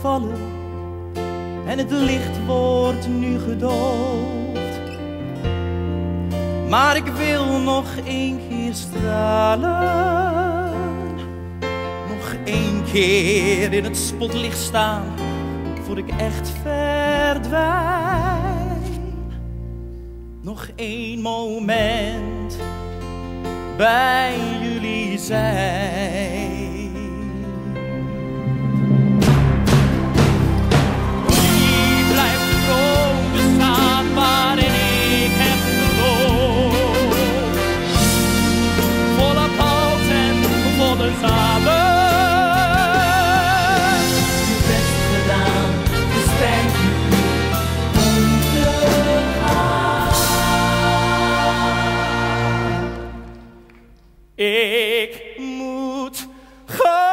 is gevallen en het licht wordt nu gedoofd. Maar ik wil nog één keer stralen, nog één keer in het spotlicht staan, voor ik echt verdwijn. Nog één moment bij jullie zijn. Ik moet gaan.